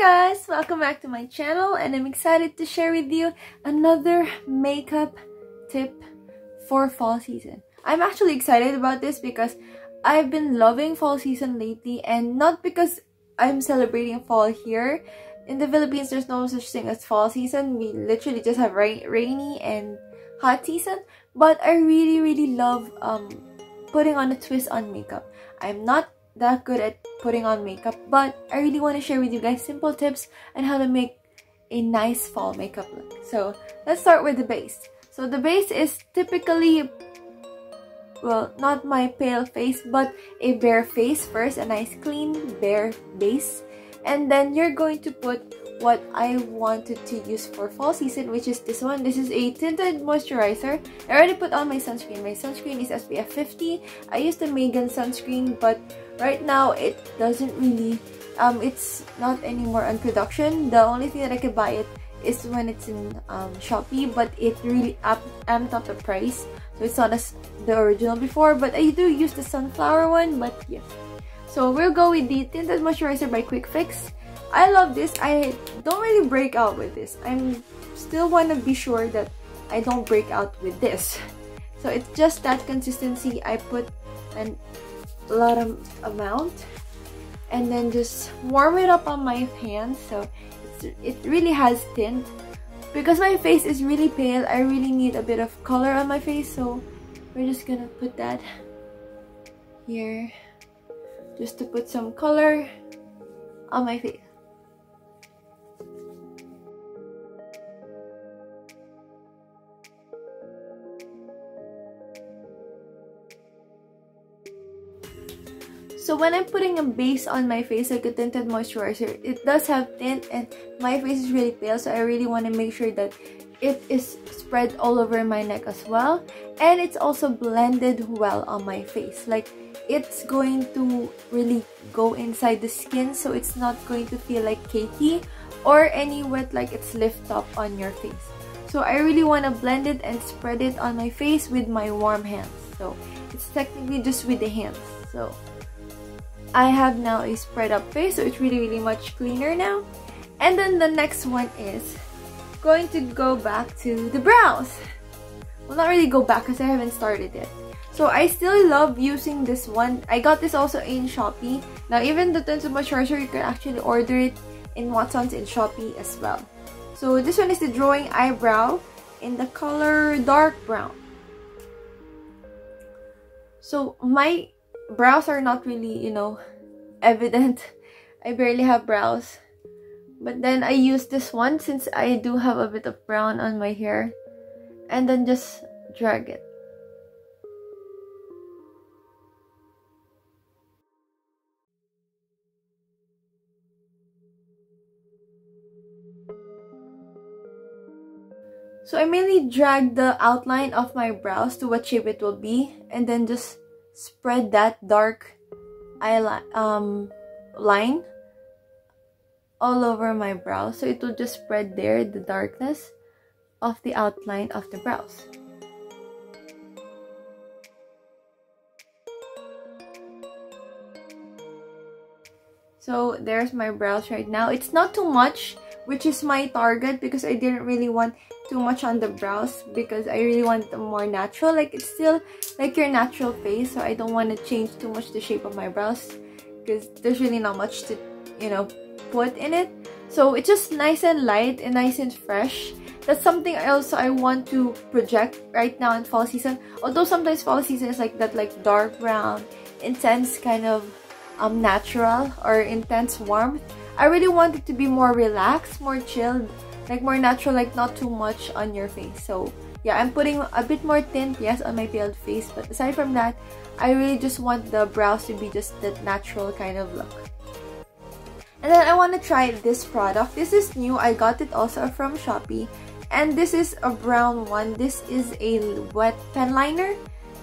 guys! Welcome back to my channel and I'm excited to share with you another makeup tip for fall season. I'm actually excited about this because I've been loving fall season lately and not because I'm celebrating fall here. In the Philippines, there's no such thing as fall season. We literally just have rain rainy and hot season. But I really, really love um, putting on a twist on makeup. I'm not that good at putting on makeup but I really want to share with you guys simple tips on how to make a nice fall makeup look. So let's start with the base. So the base is typically well not my pale face but a bare face first a nice clean bare base and then you're going to put what I wanted to use for fall season which is this one. This is a tinted moisturizer. I already put on my sunscreen. My sunscreen is SPF 50. I used the Megan sunscreen but right now it doesn't really um, it's not anymore on production. The only thing that I could buy it is when it's in um, Shopee but it really up, amped up the price so it's not as the original before but I do use the sunflower one but yeah. So we'll go with the Tinted Moisturizer by Quick Fix. I love this. I don't really break out with this. I'm still want to be sure that I don't break out with this. So it's just that consistency. I put an, a lot of amount and then just warm it up on my hands so it really has tint. Because my face is really pale, I really need a bit of color on my face so we're just gonna put that here just to put some color on my face. When I'm putting a base on my face, like a tinted moisturizer, it does have tint and my face is really pale. So I really want to make sure that it is spread all over my neck as well. And it's also blended well on my face. Like it's going to really go inside the skin so it's not going to feel like cakey or any wet like it's lift up on your face. So I really want to blend it and spread it on my face with my warm hands. So it's technically just with the hands. So I have now a spread up face so it's really really much cleaner now. And then the next one is going to go back to the brows. Well not really go back because I haven't started yet. So I still love using this one. I got this also in Shopee. Now even the Tinted Moisturizer you can actually order it in Watsons in Shopee as well. So this one is the Drawing Eyebrow in the color dark brown. So my brows are not really, you know, evident. I barely have brows. But then I use this one since I do have a bit of brown on my hair. And then just drag it. So I mainly drag the outline of my brows to what shape it will be and then just spread that dark eyeline um line all over my brow. So it will just spread there the darkness of the outline of the brows. So there's my brows right now. It's not too much which is my target because I didn't really want too much on the brows because I really want more natural. Like it's still like your natural face so I don't want to change too much the shape of my brows because there's really not much to, you know, put in it. So it's just nice and light and nice and fresh. That's something else I want to project right now in fall season. Although sometimes fall season is like that like dark brown, intense kind of um natural or intense warmth. I really want it to be more relaxed, more chilled, like more natural, like not too much on your face. So yeah, I'm putting a bit more tint, yes, on my paled face. But aside from that, I really just want the brows to be just that natural kind of look. And then I want to try this product. This is new. I got it also from Shopee. And this is a brown one. This is a wet pen liner.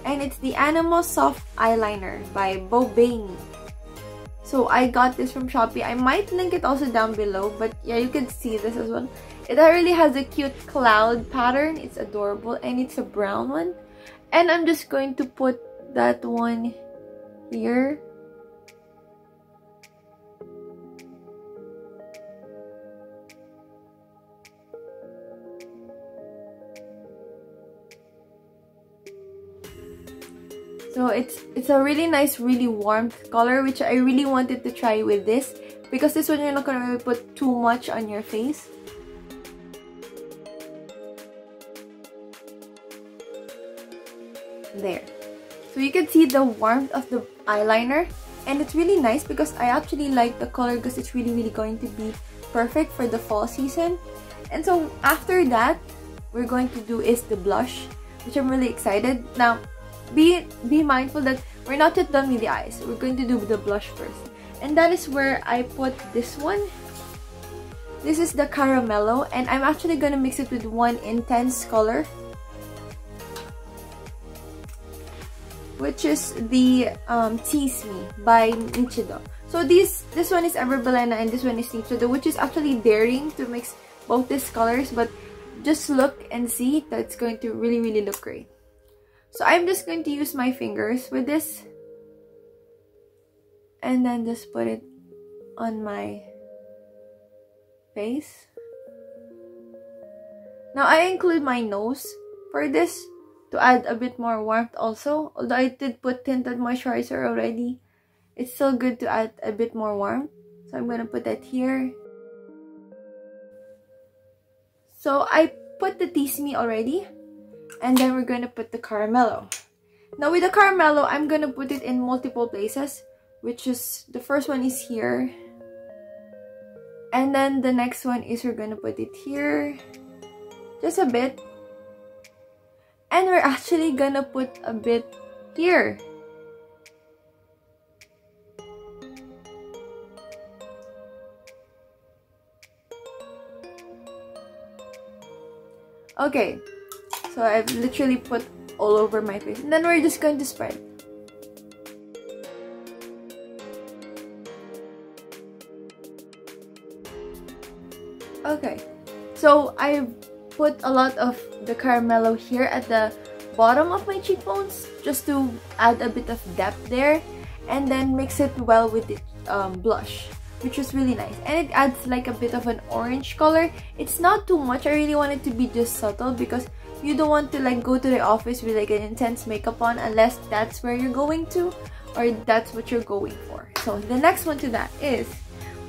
And it's the Animal Soft Eyeliner by Bobani. So I got this from Shopee. I might link it also down below. But yeah, you can see this as well. It really has a cute cloud pattern. It's adorable. And it's a brown one. And I'm just going to put that one here. So it's it's a really nice, really warm color, which I really wanted to try with this. Because this one, you're not gonna really put too much on your face. There. So you can see the warmth of the eyeliner. And it's really nice because I actually like the color because it's really, really going to be perfect for the fall season. And so after that, we're going to do is the blush, which I'm really excited. Now, be be mindful that we're not yet done with the eyes. We're going to do the blush first. And that is where I put this one. This is the Caramello and I'm actually going to mix it with one intense color. Which is the um, Tease Me by Nichido. So this this one is Ever Bilena and this one is Nichido which is actually daring to mix both these colors but just look and see that it's going to really really look great. So I'm just going to use my fingers with this. And then just put it on my face. Now I include my nose for this to add a bit more warmth also. Although I did put tinted moisturizer already. It's still good to add a bit more warmth. So I'm going to put that here. So I put the Tease Me already. And then we're going to put the caramello. Now with the caramello, I'm going to put it in multiple places. Which is, the first one is here. And then the next one is we're going to put it here. Just a bit. And we're actually going to put a bit here. Okay, so I've literally put all over my face. And then we're just going to spread. Okay, so I put a lot of the caramello here at the bottom of my cheekbones just to add a bit of depth there. And then mix it well with the um, blush which is really nice. And it adds like a bit of an orange color. It's not too much. I really want it to be just subtle because you don't want to like go to the office with like an intense makeup on unless that's where you're going to or that's what you're going for. So the next one to that is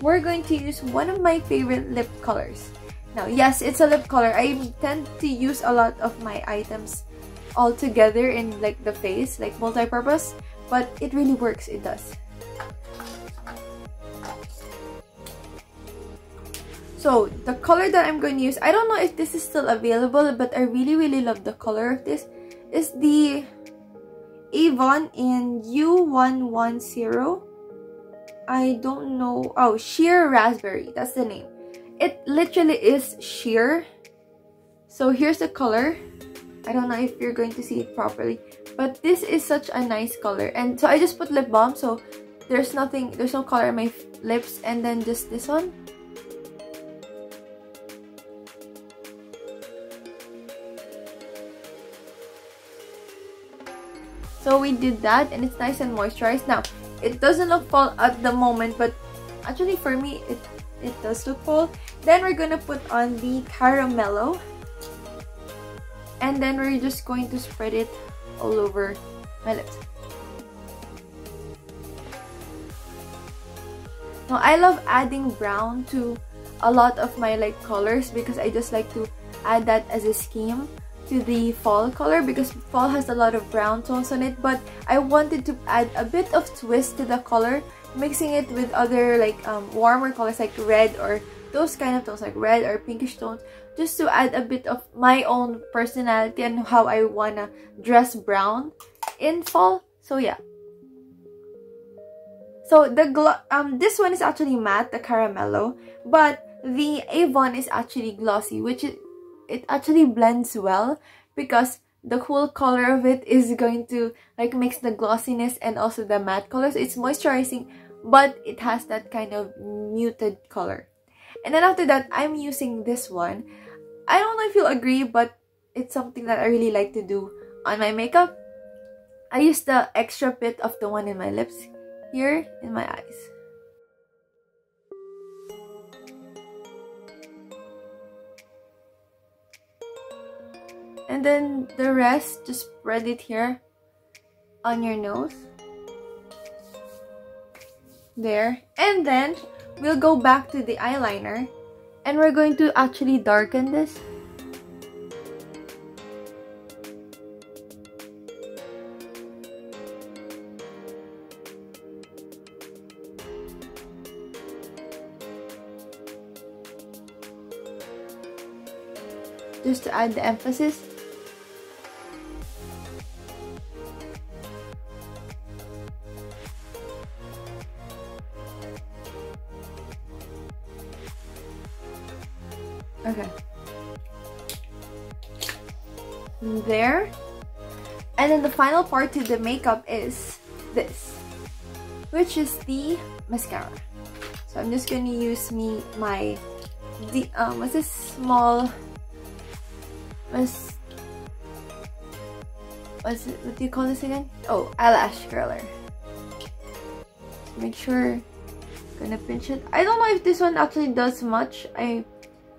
we're going to use one of my favorite lip colors. Now yes it's a lip color. I tend to use a lot of my items all together in like the face like multi-purpose but it really works. It does So the color that I'm going to use, I don't know if this is still available, but I really, really love the color of this, is the Avon in U110. I don't know. Oh, Sheer Raspberry. That's the name. It literally is sheer. So here's the color. I don't know if you're going to see it properly. But this is such a nice color. And so I just put lip balm. So there's nothing, there's no color in my lips. And then just this one. So we did that and it's nice and moisturized. Now, it doesn't look fall at the moment, but actually for me, it, it does look fall. Then we're gonna put on the caramello. And then we're just going to spread it all over my lips. Now, I love adding brown to a lot of my like colors because I just like to add that as a scheme to the fall color because fall has a lot of brown tones on it but I wanted to add a bit of twist to the color mixing it with other like um, warmer colors like red or those kind of tones like red or pinkish tones just to add a bit of my own personality and how I wanna dress brown in fall. So yeah. So the um this one is actually matte the caramello but the Avon is actually glossy which is it actually blends well because the cool color of it is going to like mix the glossiness and also the matte colors. It's moisturizing but it has that kind of muted color. And then after that, I'm using this one. I don't know if you'll agree, but it's something that I really like to do on my makeup. I use the extra bit of the one in my lips here in my eyes. And then the rest just spread it here on your nose. There. And then, we'll go back to the eyeliner. And we're going to actually darken this. just to add the emphasis. Final part to the makeup is this, which is the mascara. So I'm just gonna use me my the um what's this small what's what's it, what do you call this again? Oh, eyelash curler. Make sure gonna pinch it. I don't know if this one actually does much. I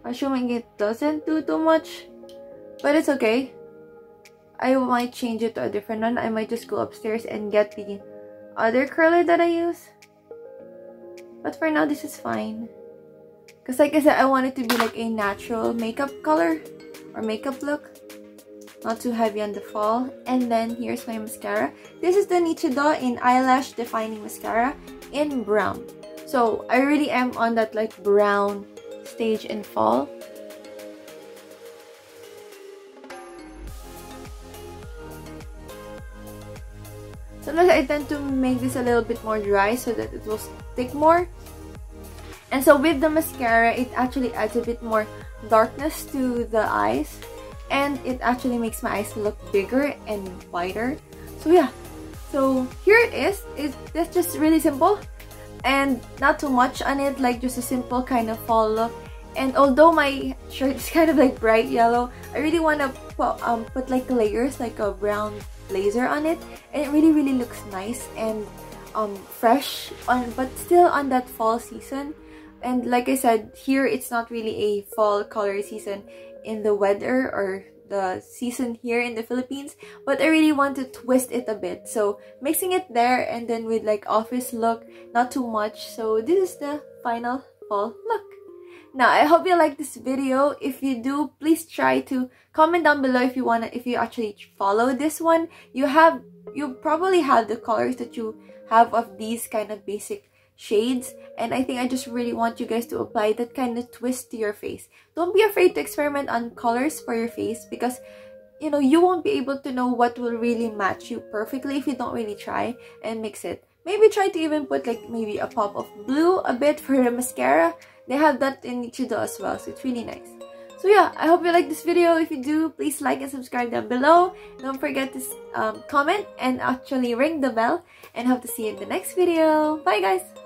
assuming it doesn't do too much, but it's okay. I might change it to a different one. I might just go upstairs and get the other curler that I use. But for now, this is fine. Because like I said, I want it to be like a natural makeup color or makeup look. Not too heavy on the fall. And then here's my mascara. This is the Nichido in Eyelash Defining Mascara in brown. So I really am on that like brown stage in fall. Sometimes I tend to make this a little bit more dry so that it will stick more. And so with the mascara, it actually adds a bit more darkness to the eyes. And it actually makes my eyes look bigger and wider so yeah. So here it is. It's just really simple. And not too much on it. Like just a simple kind of fall look and although my shirt is kind of like bright yellow I really want to um, put like layers like a brown blazer on it and it really really looks nice and um, fresh on but still on that fall season and like I said, here it's not really a fall color season in the weather or the season here in the Philippines, but I really want to twist it a bit. So mixing it there and then with like office look, not too much. So this is the final fall look. Now, I hope you like this video. If you do, please try to comment down below if you want if you actually follow this one. You have, you probably have the colors that you have of these kind of basic shades and I think I just really want you guys to apply that kind of twist to your face. Don't be afraid to experiment on colors for your face because you know you won't be able to know what will really match you perfectly if you don't really try and mix it. Maybe try to even put like maybe a pop of blue a bit for the mascara. They have that in Nichido as well so it's really nice. So yeah, I hope you like this video. If you do, please like and subscribe down below. Don't forget to um, comment and actually ring the bell. And hope to see you in the next video. Bye guys!